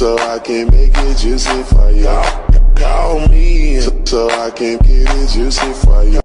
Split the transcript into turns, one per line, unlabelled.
so I can make it juicy for you. Call me so I can get it juicy for you.